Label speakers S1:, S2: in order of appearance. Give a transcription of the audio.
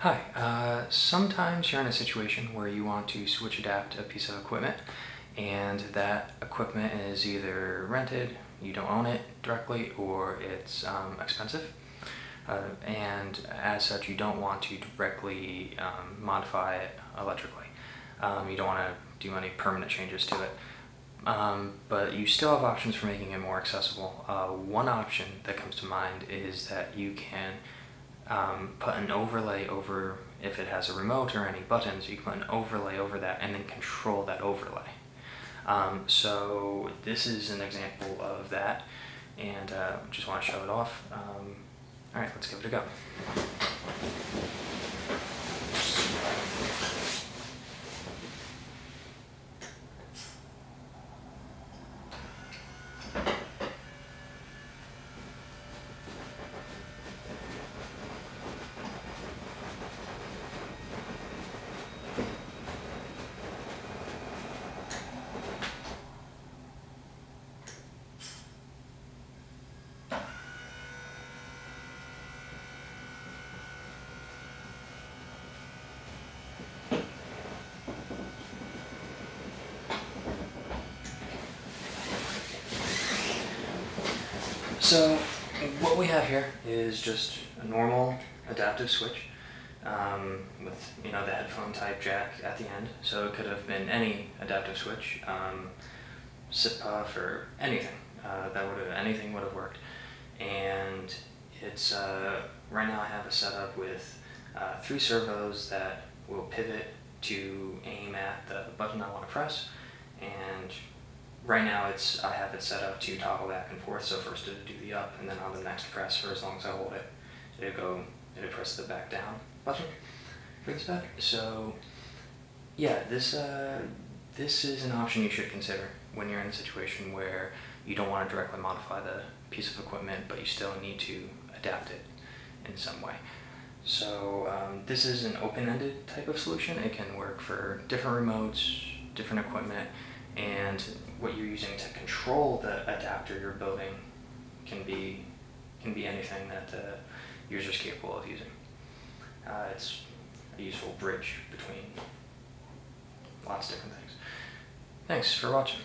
S1: Hi, uh, sometimes you're in a situation where you want to switch adapt a piece of equipment and that equipment is either rented, you don't own it directly, or it's um, expensive. Uh, and as such, you don't want to directly um, modify it electrically. Um, you don't want to do any permanent changes to it. Um, but you still have options for making it more accessible. Uh, one option that comes to mind is that you can um, put an overlay over, if it has a remote or any buttons, you can put an overlay over that and then control that overlay. Um, so this is an example of that and uh, just want to show it off. Um, all right, let's give it a go. So what we have here is just a normal adaptive switch um, with you know the headphone type jack at the end. So it could have been any adaptive switch, um, SIP-puff or anything. Uh, that would have anything would have worked. And it's uh, right now I have a setup with uh, three servos that will pivot to aim at the button I want to press and right now it's I have it set up to toggle back and forth. So first it'll do the up, and then on the next press, for as long as I hold it, it'll go, it'll press the back down button for this back. So yeah, this uh, this is an option you should consider when you're in a situation where you don't want to directly modify the piece of equipment, but you still need to adapt it in some way. So um, this is an open-ended type of solution. It can work for different remotes, different equipment, and what you're using to control the adapter you're building can be can be anything that the user is capable of using. Uh, it's a useful bridge between lots of different things. Thanks for watching.